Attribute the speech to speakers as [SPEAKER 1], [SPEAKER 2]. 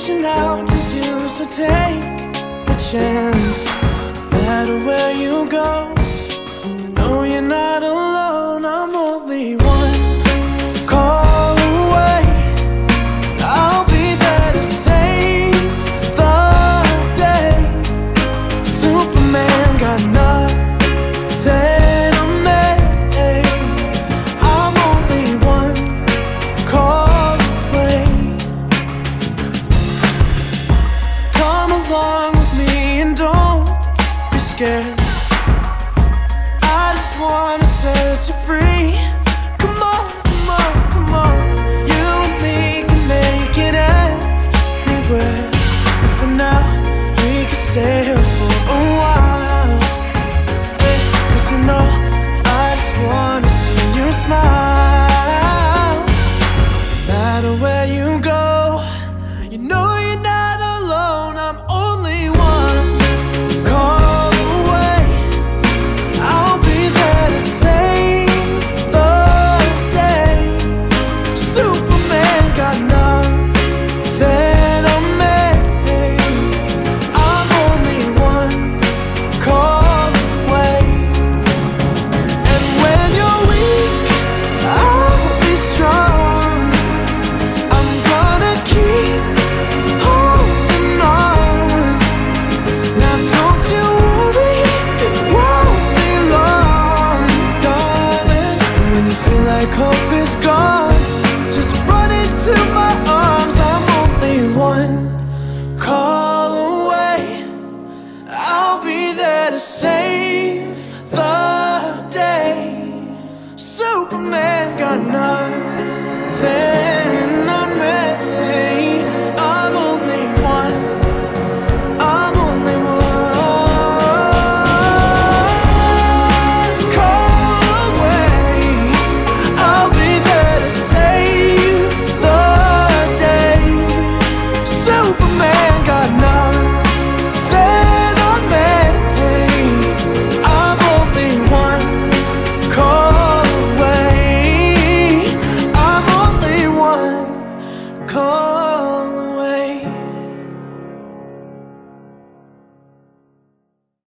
[SPEAKER 1] Reaching out to you, so take a chance. No matter where you go, set free. Come on, come on, come on. You and me can make it anywhere. Now, we can stay here for a while. Cause you know, I just wanna see you smile. like hope is gone. Just run into my arms I'm only one. Call away I'll be there to save the day. Superman.